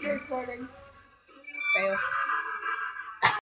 You're recording.